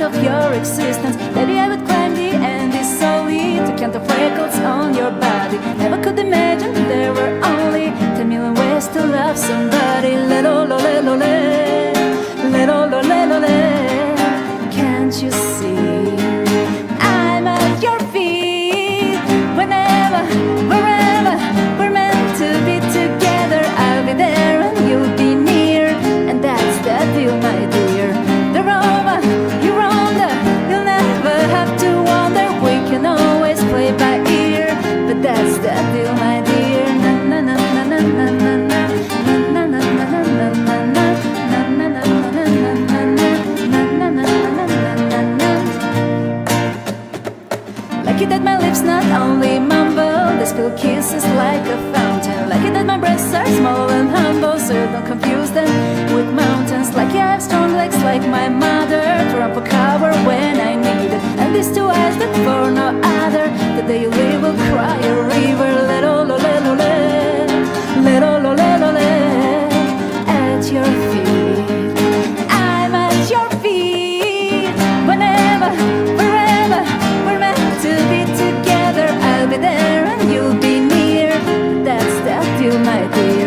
part of your existence. Maybe I would climb the end is so it To count the freckles on your body. Never could imagine Lucky that my lips not only mumble, they spill kisses like a fountain. Like it that my breasts are small and humble, so don't confuse them with mountains. Lucky I have strong legs like my mother, to run for cover when I need it. And these two eyes that for no tonight.